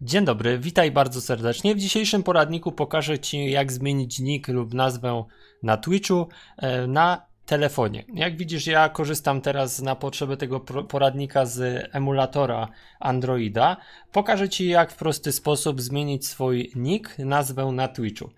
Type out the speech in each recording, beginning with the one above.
Dzień dobry, witaj bardzo serdecznie. W dzisiejszym poradniku pokażę Ci, jak zmienić nick lub nazwę na Twitchu e, na telefonie. Jak widzisz, ja korzystam teraz na potrzeby tego poradnika z emulatora Androida. Pokażę Ci, jak w prosty sposób zmienić swój nick, nazwę na Twitchu.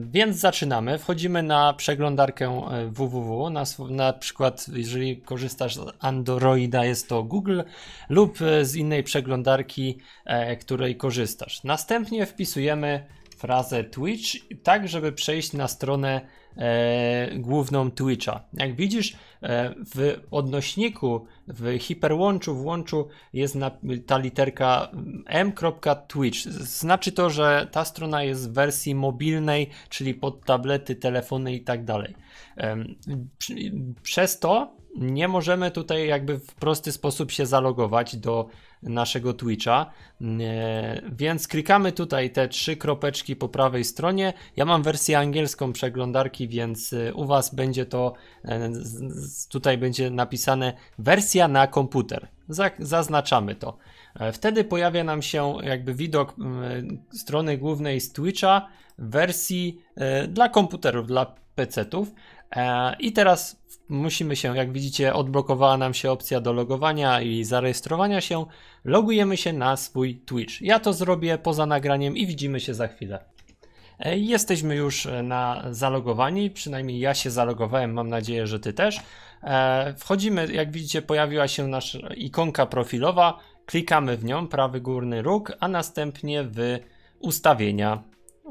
Więc zaczynamy. Wchodzimy na przeglądarkę www. Na, na przykład, jeżeli korzystasz z Androida, jest to Google lub z innej przeglądarki, e, której korzystasz. Następnie wpisujemy frazę Twitch, tak żeby przejść na stronę e, główną Twitcha. Jak widzisz, e, w odnośniku, w hiperłączu, w łączu jest na, ta literka m.twitch. Znaczy to, że ta strona jest w wersji mobilnej, czyli pod tablety, telefony i tak dalej. Przez to nie możemy tutaj jakby w prosty sposób się zalogować do naszego Twitcha, więc klikamy tutaj te trzy kropeczki po prawej stronie. Ja mam wersję angielską przeglądarki, więc y, u Was będzie to, e, tutaj będzie napisane wersja na komputer. Zaznaczamy to. E, wtedy pojawia nam się jakby widok strony głównej z Twitcha wersji e, dla komputerów, dla PC-ów. I teraz musimy się, jak widzicie, odblokowała nam się opcja do logowania i zarejestrowania się. Logujemy się na swój Twitch. Ja to zrobię poza nagraniem i widzimy się za chwilę. E, jesteśmy już e, na zalogowani, przynajmniej ja się zalogowałem, mam nadzieję, że ty też. E, wchodzimy, jak widzicie, pojawiła się nasza ikonka profilowa, klikamy w nią, prawy górny róg, a następnie w ustawienia.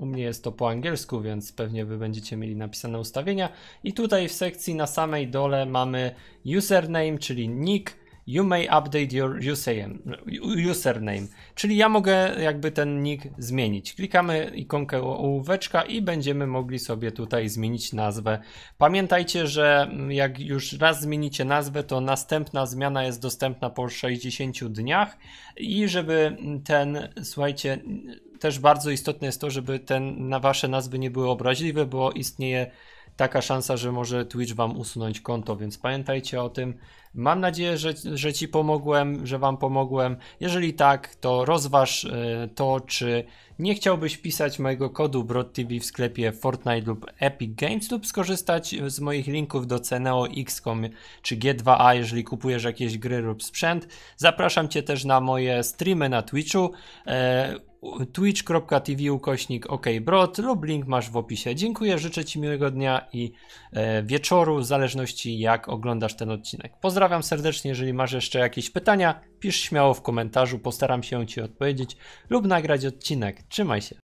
U mnie jest to po angielsku, więc pewnie wy będziecie mieli napisane ustawienia. I tutaj w sekcji na samej dole mamy username, czyli nick. You may update your username, czyli ja mogę jakby ten nick zmienić. Klikamy ikonkę ołóweczka i będziemy mogli sobie tutaj zmienić nazwę. Pamiętajcie, że jak już raz zmienicie nazwę, to następna zmiana jest dostępna po 60 dniach i żeby ten, słuchajcie, też bardzo istotne jest to, żeby ten, na wasze nazwy nie były obraźliwe, bo istnieje taka szansa, że może Twitch wam usunąć konto, więc pamiętajcie o tym. Mam nadzieję, że, że ci pomogłem, że wam pomogłem. Jeżeli tak, to rozważ e, to, czy nie chciałbyś pisać mojego kodu BrodTV w sklepie Fortnite lub Epic Games lub skorzystać z moich linków do Ceneo, XCOM czy G2A, jeżeli kupujesz jakieś gry lub sprzęt. Zapraszam cię też na moje streamy na Twitchu. Twitch.tv ukośnik okbrod lub link masz w opisie. Dziękuję, życzę Ci miłego dnia i e, wieczoru, w zależności jak oglądasz ten odcinek. Pozdrawiam serdecznie, jeżeli masz jeszcze jakieś pytania, pisz śmiało w komentarzu, postaram się Ci odpowiedzieć lub nagrać odcinek. Trzymaj się.